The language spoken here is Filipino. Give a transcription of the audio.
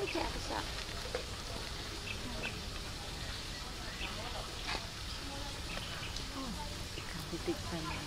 May kaya ako sa... Oh, titig pa na,